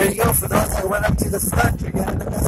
there you go. For those I went up to the front, again.